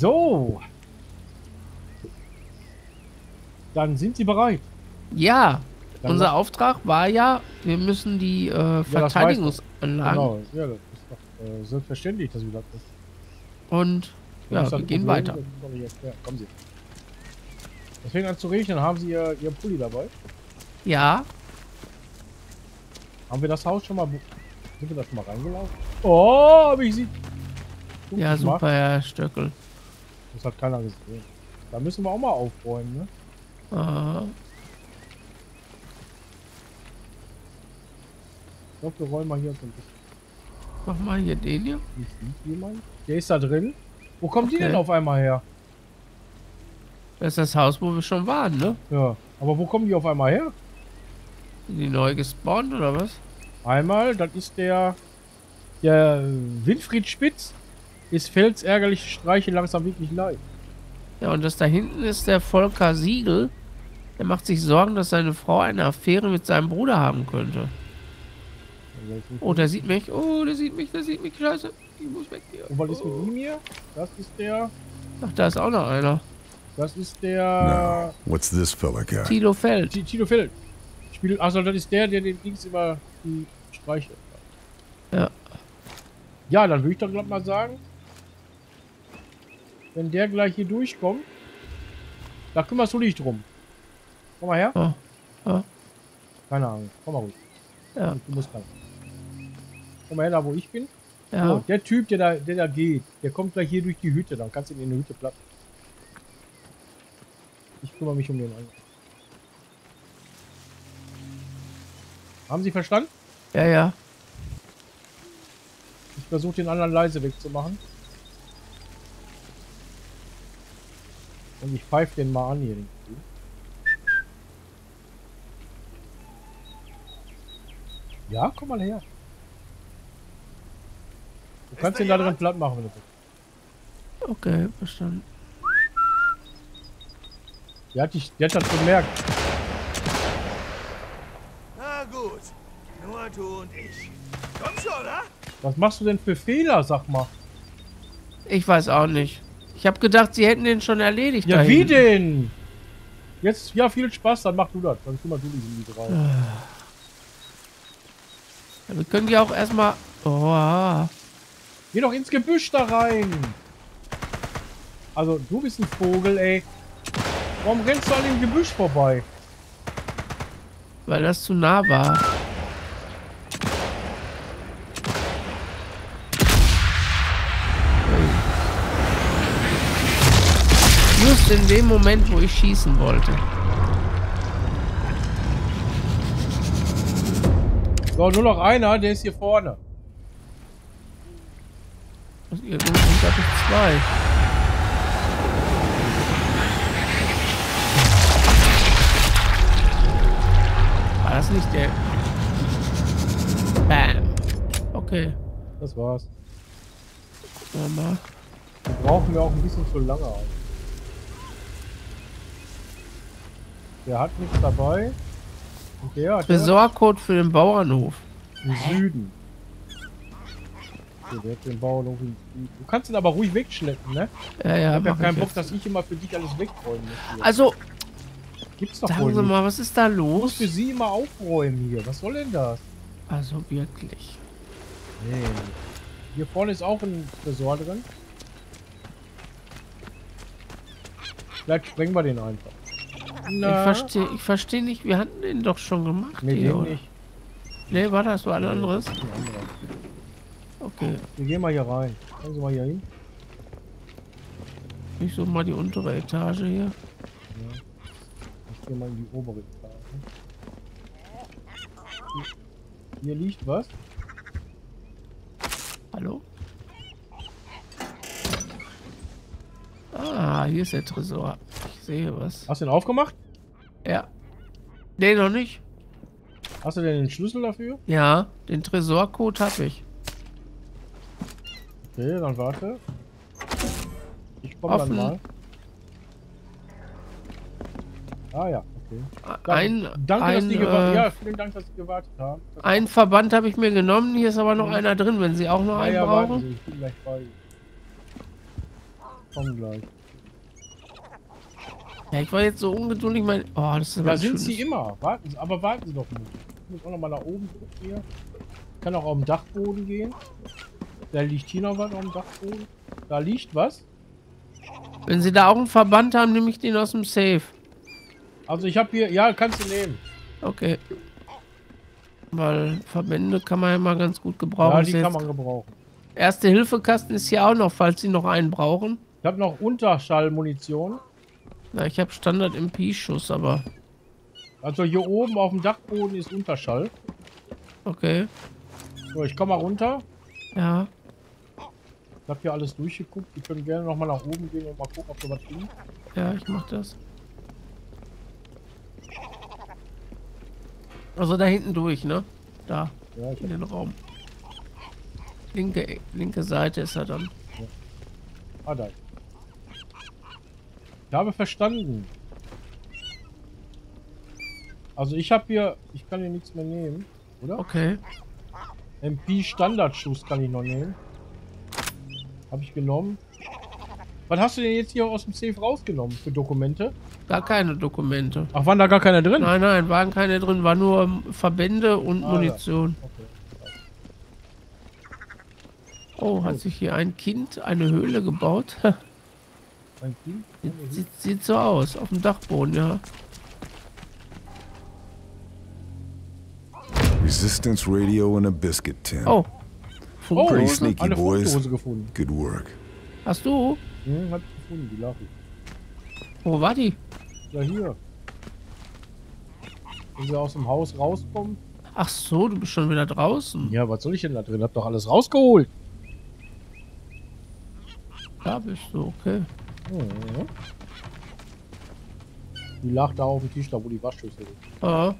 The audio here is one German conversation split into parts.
So. Dann sind Sie bereit. Ja, Dann unser Auftrag war ja, wir müssen die äh. Verteidigungsanlagen Genau. Ja, das ist doch äh, selbstverständlich, dass wir das ist. und Das ja, wir gehen Problem, weiter. das Ja, kommen Sie. Es fängt an zu regnen. Haben Sie Ihr, Ihr Pulli dabei? Ja, Haben wir das Haus schon mal... Sind wir da schon mal reingelaufen? Oh, habe ich Sie... ja, super, Herr Stöckel. Das hat keiner gesehen. Da müssen wir auch mal aufräumen, ne? Äh, Ich glaube, wir räumen mal hier so ein bisschen. mach mal hier den hier. Jemand? Der ist da drin. Wo kommen die Okay. denn auf einmal her? Das ist das Haus, wo wir schon waren, ne? Ja, aber wo kommen die auf einmal her? Sind die neu gespawnt oder was? Einmal, das ist der, der Winfried Spitz. Ist Felsärgerliche Streiche langsam wirklich leid. Ja, und das da hinten ist der Volker Siegel. Der macht sich Sorgen, dass seine Frau eine Affäre mit seinem Bruder haben könnte. Oh, der sieht mich. Oh, der sieht mich, der sieht mich. Scheiße. Ich muss weg hier. Und was ist mit ihm hier? Das ist der, Ach, da ist auch noch einer. das ist der What's this fella got? Tilo Feld. T- Tito Feld. Spiel, also das ist der, der den Dings über die Streiche. Ja. Ja, dann würde ich doch glaub mal sagen, wenn der gleich hier durchkommt, da kümmerst du dich drum. Komm mal her. Oh, oh. Keine Ahnung. Komm mal ruhig. Ja, Du musst rein. Komm mal her, da wo ich bin. ja. So, der Typ, der da, der da geht, der kommt gleich hier durch die Hütte. Dann kannst du ihn in der Hütte platten. Ich kümmere mich um den anderen. Haben Sie verstanden? Ja, ja. Ich versuche den anderen leise wegzumachen. Und ich pfeife den mal an hier. Ja, komm mal her. Du kannst da den da drin platt machen, wenn du willst. Okay, verstanden. Der hat, dich, der hat das gemerkt. Na gut. Nur du und ich. Komm schon, oder? Was machst du denn für Fehler, sag mal? Ich weiß auch nicht. Ich habe gedacht, sie hätten den schon erledigt. Ja, wie denn? Jetzt, ja, viel Spaß, dann mach du das. Dann kümmer du dich die drei. Ja, wir können die auch erstmal. Oh, Geh doch ins Gebüsch da rein. Also, du bist ein Vogel, ey. Warum rennst du an dem Gebüsch vorbei? weil das zu nah war. In dem Moment, wo ich schießen wollte. So, nur noch einer, der ist hier vorne. Hatte ich zwei. War das nicht der? Bam. Okay. Das war's. Gucken wir mal. Die brauchen wir auch ein bisschen zu lange. Alter. Der hat nichts dabei. Und der hat Tresorcode für den Bauernhof. im Süden. Okay, der hat den Bauernhof im Süden. Du kannst ihn aber ruhig wegschleppen, ne? Ja, Ich ja, hab ja keinen ich Bock, jetzt. dass ich immer für dich alles wegräumen muss. Hier. Also, Gibt's doch sagen wohl Sie nicht. mal, was ist da Ich muss los? für sie immer aufräumen hier. Was soll denn das? Also wirklich. Nee. Hier vorne ist auch ein Tresor drin. Vielleicht sprengen wir den einfach. Ich verstehe ich versteh nicht, wir hatten den doch schon gemacht. Nee, hier, oder? nicht. Nee, war das so ein anderes? Ein. Okay. Wir gehen mal hier rein. Kommen Sie mal hier hin. Ich suche mal die untere Etage hier. Ich gehe mal in die obere Etage. Hier, hier liegt was. Hallo? Ah, hier ist der Tresor. Sehe was. Hast du den aufgemacht? Ja. Nee, noch nicht. Hast du denn den Schlüssel dafür? Ja, den Tresorcode habe ich. Okay, dann warte. Ich komme dann mal. Ah ja, okay. Danke, Ein, danke, dass ein, die gewartet äh, Ja, vielen Dank, dass Sie gewartet haben. Das ein Verband habe ich mir genommen. Hier ist aber noch Mhm. einer drin, wenn Sie auch noch Ja, einen ja, brauchen. Sie, ich bin gleich bei. Komm gleich. Ja, ich war jetzt so ungeduldig, mein. Oh, das ist Da sind schönes- sie immer. Warten Sie, aber warten Sie doch mal. Ich muss auch noch mal nach oben gucken hier. Kann auch auf dem Dachboden gehen. Da liegt hier noch was auf dem Dachboden. Da liegt was. Wenn sie da auch einen Verband haben, nehme ich den aus dem Safe. Also ich habe hier, ja, kannst du nehmen. Okay. Weil Verbände kann man ja mal ganz gut gebrauchen. ja, die kann man gebrauchen. Erste Hilfekasten ist hier auch noch, falls sie noch einen brauchen. Ich habe noch Unterschallmunition. Na, ich habe Standard MP-Schuss, aber Also hier oben auf dem Dachboden ist Unterschall. okay. So, ich komme mal runter. Ja. Ich habe hier alles durchgeguckt. Wir können gerne noch mal nach oben gehen und mal gucken, ob da was liegt. Ja, ich mach das. Also da hinten durch, ne? Da, Ja, ich in den Raum. Linke, linke Seite ist er dann. Ah, da. Ich habe verstanden. Also ich habe hier, ich kann hier nichts mehr nehmen, oder? Okay. MP Standardschuss kann ich noch nehmen. Habe ich genommen. Was hast du denn jetzt hier aus dem Safe rausgenommen für Dokumente? Gar keine Dokumente. Ach, waren da gar keine drin? Nein, nein, waren keine drin, war nur ähm, Verbände und Ah, ja. Munition. Okay. Oh, hat sich hier ein Kind eine Höhle gebaut? Sieht, sieht, sieht so aus, auf dem Dachboden, ja. Resistance radio in a biscuit tin. Oh. Oh, Pretty sneaky, eine boys. Gefunden. Good work. Hast du? Hm, hab ich gefunden, die Lache. Wo war die? Ja, hier. Wenn sie aus dem Haus rauskommen. Ach so, du bist schon wieder draußen. Ja, was soll ich denn da drin? Hab doch alles rausgeholt. Da bist du, okay. Mhm. Die lag da auf dem Tisch, da wo die Waschschüssel ist. Ja.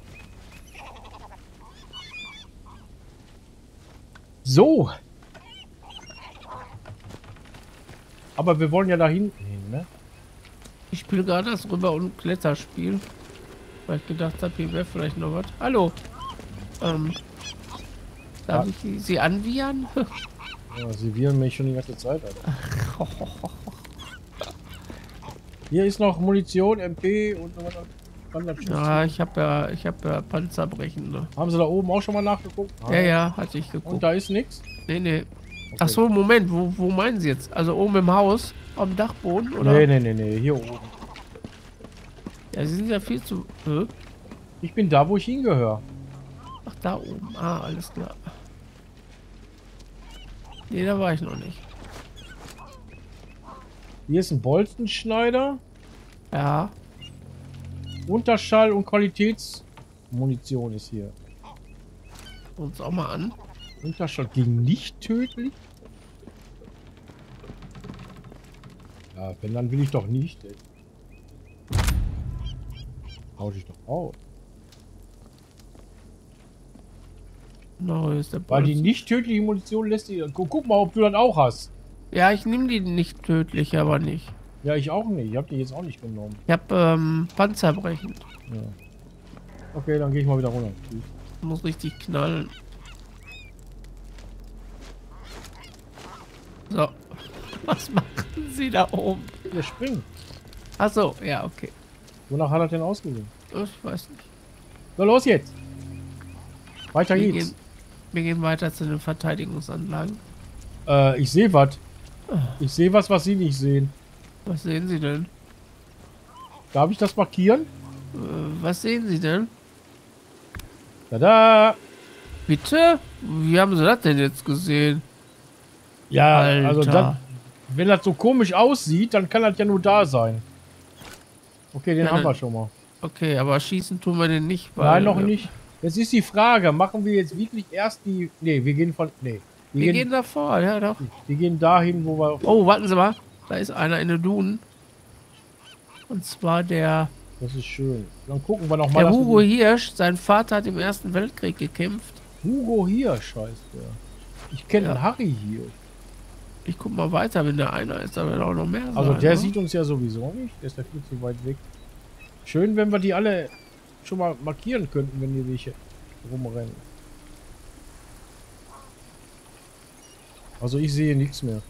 So. Aber wir wollen ja da hinten hin, ne? Ich spiele gerade das Rüber- und Kletterspiel. Weil ich gedacht habe, hier wäre vielleicht noch was. Hallo. Ähm. Darf Ja. ich Sie- anwiehern? Ja, sie wirren mich schon die ganze Zeit, Alter. Hier ist noch Munition, MP und so weiter. Ja, ich habe ja, ich habe ja Panzerbrechende. Haben sie da oben auch schon mal nachgeguckt? Ja, ja, hatte ich Und geguckt. da ist nichts? Nee, nee. Ach so, Moment, wo, wo meinen Sie jetzt? Also oben im Haus? Auf dem Dachboden? Oder? Nee, nee, nee, nee, hier oben. Ja, Sie sind ja viel zu. Hä? Ich bin da, wo ich hingehöre. Ach, da oben. Ah, alles klar. Nee, da war ich noch nicht. Hier ist ein Bolzenschneider, Ja. Unterschall und Qualitätsmunition ist hier. Uns auch mal an. Unterschall gegen nicht tödlich? Ja, wenn dann will ich doch nicht. Ey. Hau dich doch aus. No, ist der Weil die nicht tödliche Munition lässt. Gu guck mal, ob du das auch hast. Ja, ich nehme die nicht tödlich, aber nicht. Ja, ich auch nicht. Ich hab die jetzt auch nicht genommen. Ich habe ähm, Panzerbrechend. Ja. Okay, dann gehe ich mal wieder runter. Muss richtig knallen. So. Was machen Sie da oben? Ihr springt. Ach so, ja, okay. Wonach hat er denn ausgesehen? Ich weiß nicht. So, los jetzt. Weiter Wir geht's. gehen, wir gehen weiter zu den Verteidigungsanlagen. Äh, ich sehe was. Ich sehe was, was Sie nicht sehen. Was sehen Sie denn? Darf ich das markieren? Äh, was sehen Sie denn? Tada! Bitte? Wie haben Sie das denn jetzt gesehen? Ja, Alter. also dann, wenn das so komisch aussieht, dann kann das ja nur da sein. Okay, den Ja, haben wir schon mal. Okay, aber schießen tun wir den nicht. Nein, noch nicht. Jetzt ist die Frage, machen wir jetzt wirklich erst die... Nee, wir gehen von... Nee. Wir, Wir gehen, gehen davor, ja doch. wir gehen dahin, wo wir... Oh, warten Sie mal. Da ist einer in den Dunen. Und zwar der, Das ist schön. Dann gucken wir noch mal. der Hugo die- Hirsch. Sein Vater hat im Ersten Weltkrieg gekämpft. Hugo hier, scheiße. Ich kenne Ja. Harry hier. Ich guck mal weiter, wenn der einer ist, da werden auch noch mehr sein. Also der ne? sieht uns ja sowieso nicht. Der ist ja viel zu weit weg. Schön, wenn wir die alle schon mal markieren könnten, wenn hier welche rumrennen. Also ich sehe nichts mehr.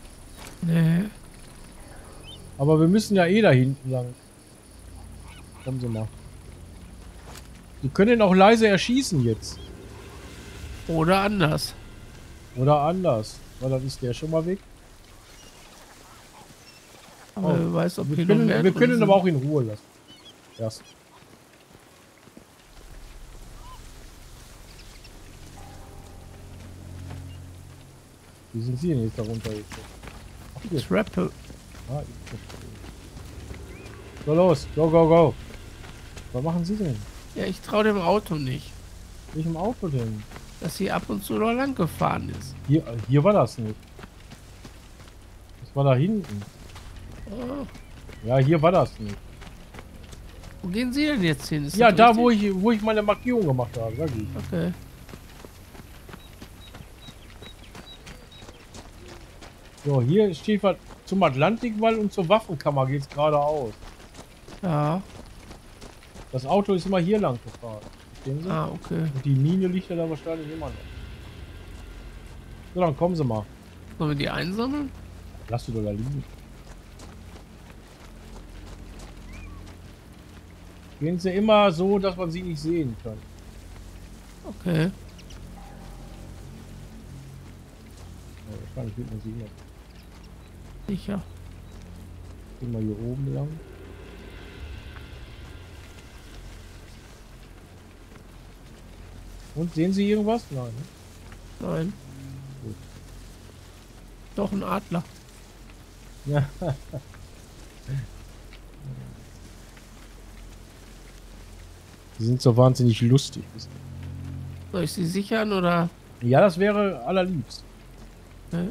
Nee. Aber wir müssen ja eh da hinten lang. Kommen Sie mal. Sie können ihn auch leise erschießen jetzt. Oder anders. Oder anders. Weil dann ist der schon mal weg. Aber Oh, wer weiß, ob Wir können, wir können ihn aber auch in Ruhe lassen. Erst. Wie sind Sie denn jetzt da runter? Jetzt? Trappe. Ah, so los, go, go, go. Was machen Sie denn? Ja, ich traue dem Auto nicht, Nicht im Auto denn? dass sie ab und zu noch lang gefahren ist. Hier, hier war das nicht. Das war da hinten. Oh, Ja, hier war das nicht. wo gehen Sie denn jetzt hin? Ist Ja, da richtig? wo ich, wo ich meine Markierung gemacht habe, sag ich. Okay. So, hier steht was zum Atlantikwall und zur Waffenkammer geht's geradeaus. Ja. Das Auto ist immer hier lang gefahren. Verstehen Sie? Ah, okay. Und die Mine liegt ja da wahrscheinlich immer noch. So, dann kommen Sie mal. Sollen wir die einsammeln? Lass sie doch da liegen. Gehen Sie immer so, dass man sie nicht sehen kann. Okay. Ja, wahrscheinlich wird man sie immer. Sicher. Gehen wir hier oben lang. Und sehen Sie irgendwas? Nein. ne? Nein. Gut. Doch ein Adler. Ja. Die sind so wahnsinnig lustig. Soll ich sie sichern oder? Ja, das wäre allerliebst. Äh,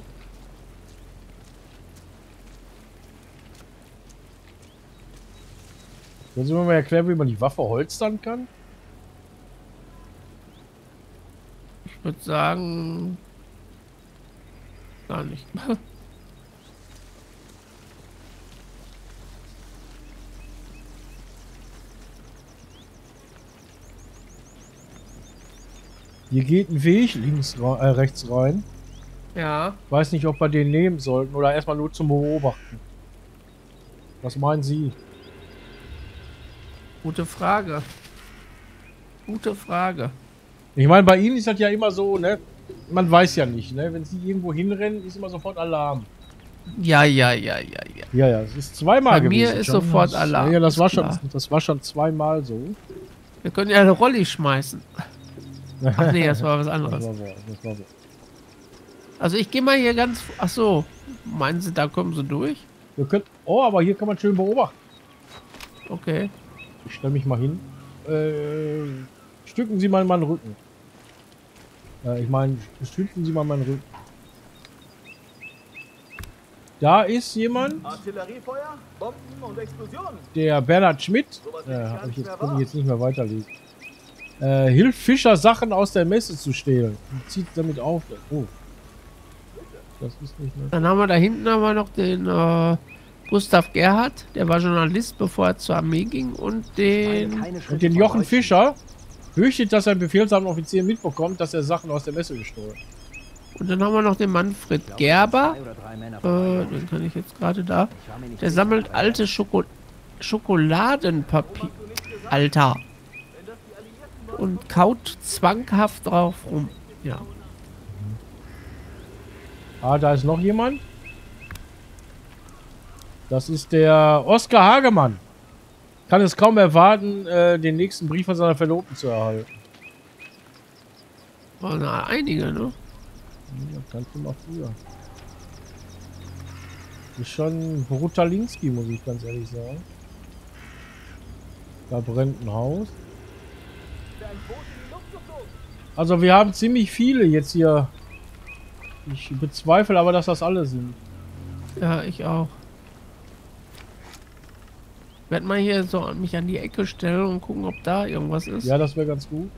Können Sie mir mal erklären, wie man die Waffe holstern kann? Ich würde sagen. Gar nicht. Hier geht ein Weg links, äh, rechts rein. ja. Weiß nicht, ob wir den nehmen sollten oder erstmal nur zum Beobachten. Was meinen Sie? Gute Frage. Gute Frage. Ich meine, bei Ihnen ist das ja immer so, ne? Man weiß ja nicht, ne? Wenn Sie irgendwo hinrennen, ist immer sofort Alarm. Ja, ja, ja, ja, ja. Ja, ja, es ist zweimal Bei mir gewesen. ist schon. sofort Das- Alarm, Ja, das ist war schon, das war schon zweimal so. Wir können ja eine Rolli schmeißen. Ach nee, das war was Das anderes. war so, das war so. Also ich gehe mal hier ganz. Ach so. Meinen Sie, da kommen Sie durch? Wir könnt, oh, aber hier kann man schön beobachten. Okay. Ich stelle mich mal hin. Äh, stücken Sie mal meinen Rücken. Äh, ich meine, stützen Sie mal meinen Rücken. Da ist jemand, Artilleriefeuer, Bomben und Explosionen. der Bernhard Schmidt. Äh, ich jetzt, kann ich jetzt nicht mehr weiterlesen. Äh, hilft Fischer Sachen aus der Messe zu stehlen. Und zieht damit auf. Oh. Das ist nicht mehr. Dann haben wir da hinten aber noch den äh, Gustav Gerhardt, der war Journalist, bevor er zur Armee ging, und den. Und den Jochen Fischer fürchtet, dass ein befehlsamer Offizier mitbekommt, dass er Sachen aus der Messe gestohlen hat. Und dann haben wir noch den Manfred Gerber. Äh, den kann ich jetzt gerade da. Der sammelt alte Schoko Schokoladenpapier. Alter. Und kaut zwanghaft drauf rum. Ja. Ah, da ist noch jemand. Das ist der Oskar Hagemann. Kann es kaum erwarten, äh, den nächsten Brief von seiner Verlobten zu erhalten. Waren da einige, ne? Ja, kannst du mal früher. Ist schon Brutalinski, muss ich ganz ehrlich sagen. Da brennt ein Haus. Also wir haben ziemlich viele jetzt hier. Ich bezweifle aber, dass das alle sind. Ja, ich auch. Ich werde mal hier so mich an die Ecke stellen und gucken, ob da irgendwas ist. Ja, das wäre ganz gut.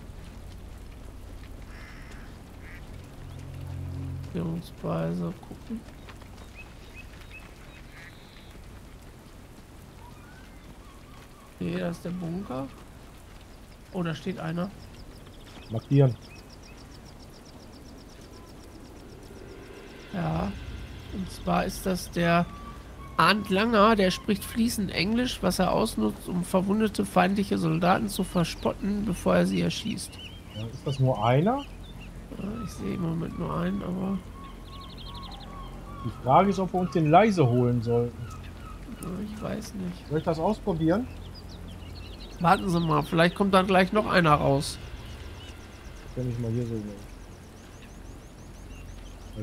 Beziehungsweise gucken. Okay, da ist der Bunker. Oh, da steht einer. Markieren. Ja. Und zwar ist das der Arndt Langer, der spricht fließend Englisch, was er ausnutzt, um verwundete feindliche Soldaten zu verspotten, bevor er sie erschießt. Ja, ist das nur einer? Ich sehe im Moment nur einen, aber Die Frage ist, ob wir uns den leise holen sollten. ich weiß nicht. Soll ich das ausprobieren? Warten Sie mal, vielleicht kommt dann gleich noch einer raus. Kann ich mal hier so. Ja,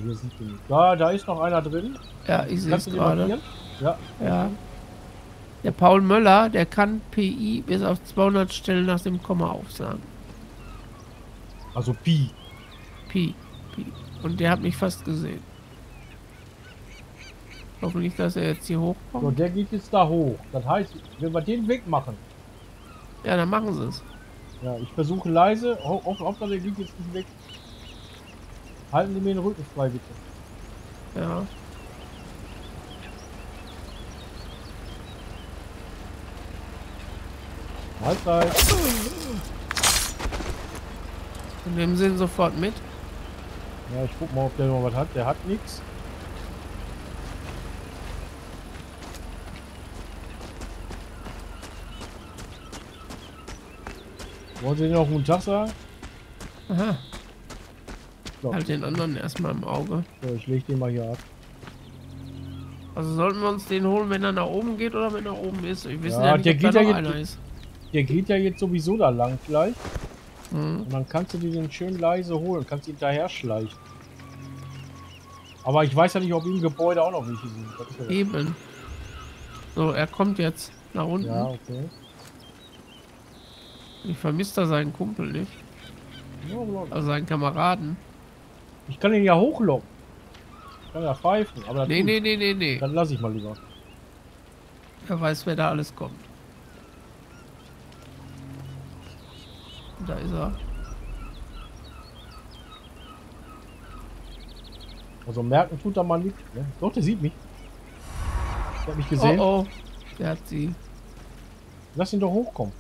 hier sieht man nicht. Da, da ist noch einer drin. Ja, ich sehe es gerade. Ja. Ja. Der Paul Möller, der kann PI bis auf 200 Stellen nach dem Komma aufsagen. Also Pi. Pi. Pi. Und der hat mich fast gesehen. Hoffentlich, dass er jetzt hier So, hochkommt. der geht jetzt da hoch. Das heißt, wenn wir den wegmachen. Ja, dann machen sie es. Ja, ich versuche leise. Ho ho Hauptsache, der geht jetzt nicht weg. Halten Sie mir den Rücken frei, bitte. Ja. Halbzeit. Und nehmen sie ihn sofort mit. Ja, ich guck mal, ob der noch was hat. Der hat nichts. Wollen Sie noch guten Tag sagen? Aha. So, Halt den anderen erstmal im Auge. so ich leg den mal hier ab. Also sollten wir uns den holen, wenn er nach oben geht oder wenn er oben ist? Wir wissen Ja, ja, nicht, der geht ja jetzt- einer ist. Der geht ja jetzt sowieso da lang gleich. Hm. Und dann kannst du dir den schön leise holen. Kannst hinterher schleichen. Aber ich weiß ja nicht, ob im Gebäude auch noch welche sind. Ja- Eben. So, er kommt jetzt nach unten. Ja, okay. Ich vermisse da seinen Kumpel nicht. Also seinen Kameraden. Ich kann ihn ja hochlocken. Ich kann ja pfeifen, aber Nee, nee, nee, nee, nee. das lasse ich mal lieber. Wer weiß, wer da alles kommt. Da ist er. Also merken tut er mal nicht. Ne? Doch, der sieht mich. Der hat mich gesehen. Oh oh. Der hat sie. Lass ihn doch hochkommen.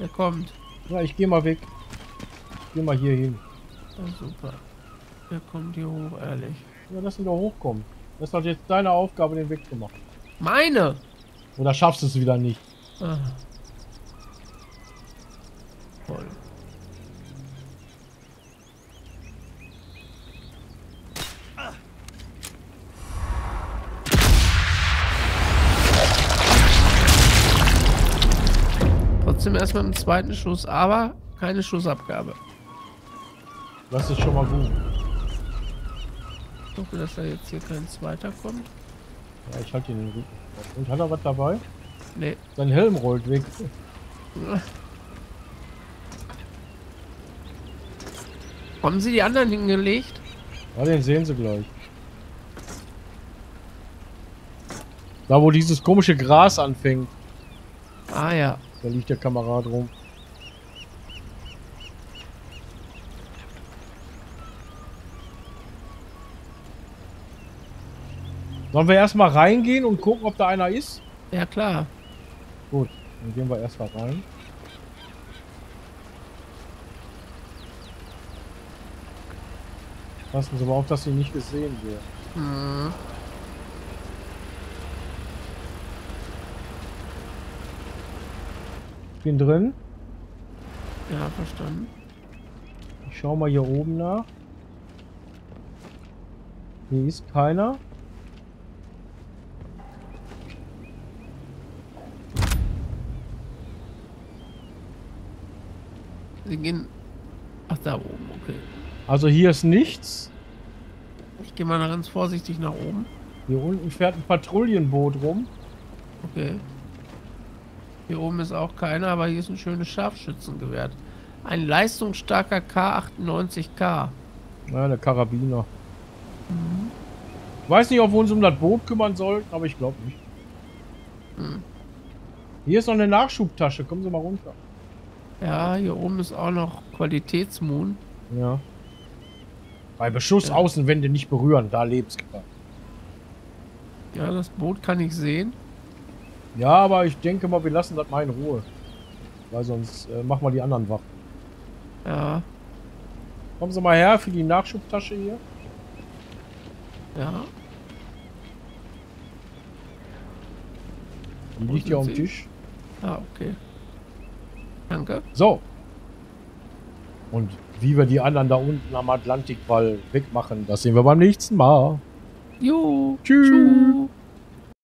Der kommt. Ja, ich gehe mal weg. Ich geh mal hier hin. Oh, super. Der kommt hier hoch, ehrlich. Ja, lass ihn doch hochkommen. Das ist doch jetzt deine Aufgabe, den wegzumachen. Meine! Oder schaffst du es wieder nicht? Ah. Voll. Trotzdem erstmal im zweiten Schuss, aber keine Schussabgabe. Das ist schon mal gut. Ich hoffe, dass da jetzt hier kein zweiter kommt. Ja, ich halte ihn den Rücken. Und hat er was dabei? Nee. Sein Helm rollt weg. Haben Sie die anderen hingelegt? Ja, den sehen sie gleich. Da, wo dieses komische Gras anfängt, Ah ja. da liegt der Kamerad rum. Sollen wir erstmal reingehen und gucken, ob da einer ist? Ja klar. Gut, dann gehen wir erstmal rein. Passen Sie mal auf, dass Sie nicht gesehen wird. Hm. Ich bin drin. Ja, verstanden. Ich schau mal hier oben nach. Hier ist keiner. Sie gehen. Ach, da oben, okay. Also hier ist nichts. Ich gehe mal noch ganz vorsichtig nach oben. Hier unten fährt ein Patrouillenboot rum. Okay. Hier oben ist auch keiner, aber hier ist ein schönes Scharfschützengewehr. Ein leistungsstarker K98K. Ja, der Karabiner. Ich weiß nicht, ob wir uns um das Boot kümmern sollten, aber ich glaube nicht. Hm. Hier ist noch eine Nachschubtasche. Kommen Sie mal runter. Ja, hier oben ist auch noch Qualitätsmoon. Ja. Bei Beschuss Ja. Außenwände nicht berühren, da Lebensgefahr. Ja, das Boot kann ich sehen. Ja, aber ich denke mal, wir lassen das mal in Ruhe. Weil sonst äh, machen wir die anderen wach. Ja, Kommen Sie mal her für die Nachschubtasche hier. ja. Die liegt sind am? Tisch. Ah, okay. Danke. So. Und wie wir die anderen da unten am Atlantikwall wegmachen, das sehen wir beim nächsten Mal. Jo. Tschüss. Tschüss.